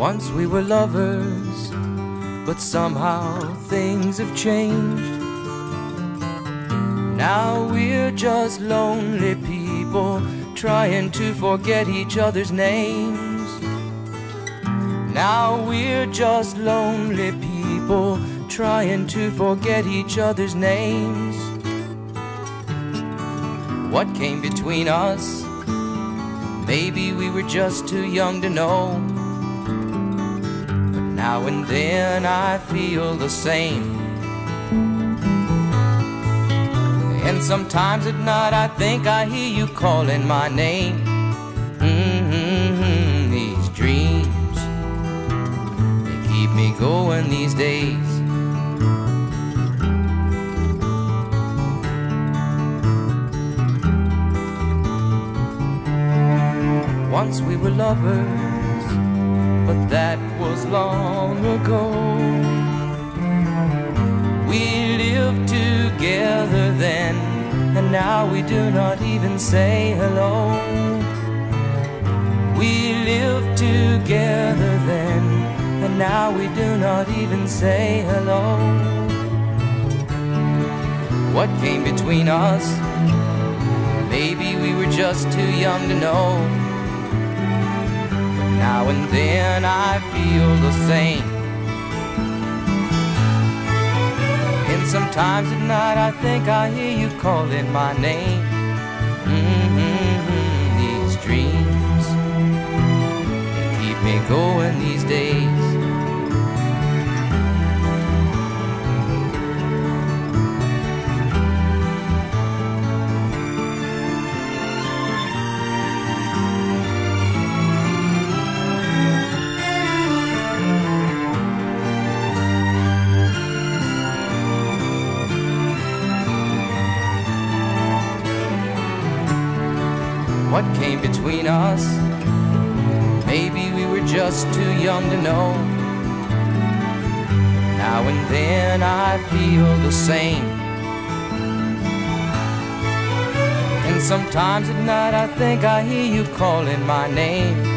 Once we were lovers, but somehow things have changed. Now we're just lonely people trying to forget each other's names. Now we're just lonely people trying to forget each other's names. What came between us? Maybe we were just too young to know. Now and then I feel the same. And sometimes at night I think I hear you calling my name. Mm-hmm, these dreams, they keep me going these days. Once we were lovers, but that was long ago. We lived together then, and now we do not even say hello. We lived together then, and now we do not even say hello. What came between us? Maybe we were just too young to know. And then I feel the same. And sometimes at night I think I hear you calling my name. Mm-hmm, these dreams keep me going these days. What came between us? Maybe we were just too young to know. Now and then I feel the same. And sometimes at night I think I hear you calling my name.